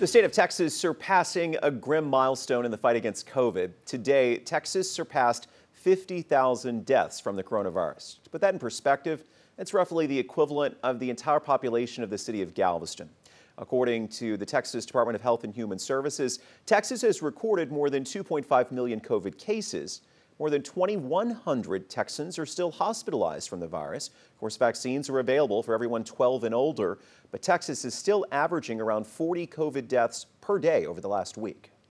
The state of Texas surpassing a grim milestone in the fight against COVID. Today, Texas surpassed 50,000 deaths from the coronavirus. To put that in perspective, it's roughly the equivalent of the entire population of the city of Galveston. According to the Texas Department of Health and Human Services, Texas has recorded more than 2.5 million COVID cases. More than 2,100 Texans are still hospitalized from the virus. Of course, vaccines are available for everyone 12 and older, but Texas is still averaging around 40 COVID deaths per day over the last week.